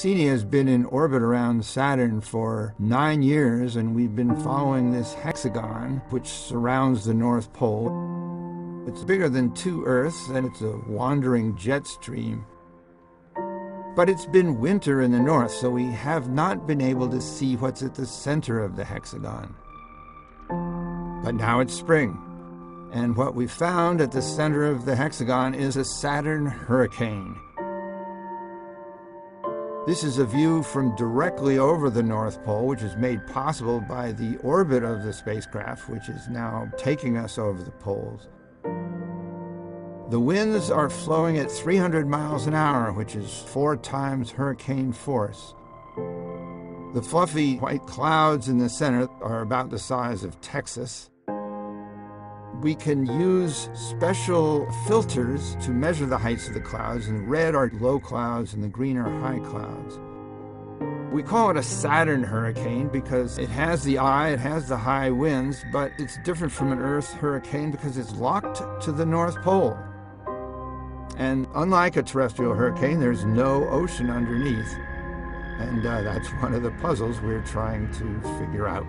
Cassini has been in orbit around Saturn for nine years, and we've been following this hexagon which surrounds the North Pole. It's bigger than two Earths, and it's a wandering jet stream. But it's been winter in the north, so we have not been able to see what's at the center of the hexagon. But now it's spring, and what we found at the center of the hexagon is a Saturn hurricane. This is a view from directly over the North Pole, which is made possible by the orbit of the spacecraft, which is now taking us over the poles. The winds are flowing at 300 miles an hour, which is four times hurricane force. The fluffy white clouds in the center are about the size of Texas. We can use special filters to measure the heights of the clouds, and red are low clouds and the green are high clouds. We call it a Saturn hurricane because it has the eye, it has the high winds, but it's different from an Earth hurricane because it's locked to the North Pole. And unlike a terrestrial hurricane, there's no ocean underneath. And uh, that's one of the puzzles we're trying to figure out.